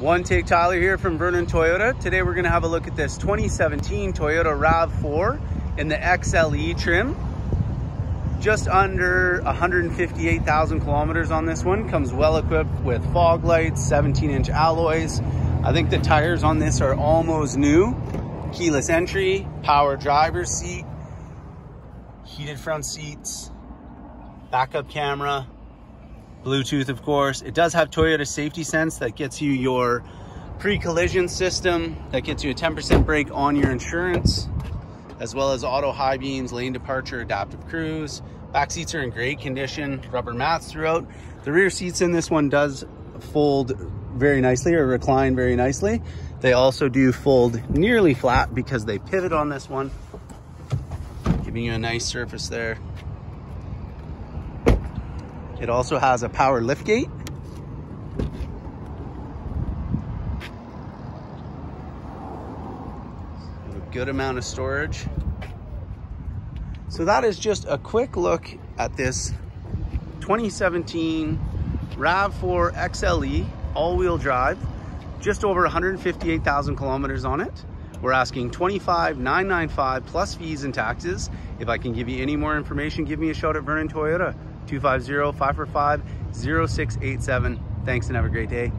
One Take Tyler here from Vernon Toyota. Today we're gonna have a look at this 2017 Toyota RAV4 in the XLE trim. Just under 158,000 kilometers on this one. Comes well equipped with fog lights, 17 inch alloys. I think the tires on this are almost new. Keyless entry, power driver's seat, heated front seats, backup camera, Bluetooth, of course. It does have Toyota Safety Sense that gets you your pre-collision system, that gets you a 10% break on your insurance, as well as auto high beams, lane departure, adaptive cruise. Back seats are in great condition, rubber mats throughout. The rear seats in this one does fold very nicely or recline very nicely. They also do fold nearly flat because they pivot on this one, giving you a nice surface there. It also has a power lift gate. A good amount of storage. So that is just a quick look at this 2017 RAV4 XLE all-wheel drive. Just over 158,000 kilometers on it. We're asking 25,995 plus fees and taxes. If I can give you any more information, give me a shout at Vernon Toyota. 250-545-0687. Thanks and have a great day.